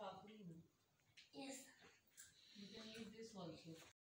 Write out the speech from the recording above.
papri. Yes. You can eat this also.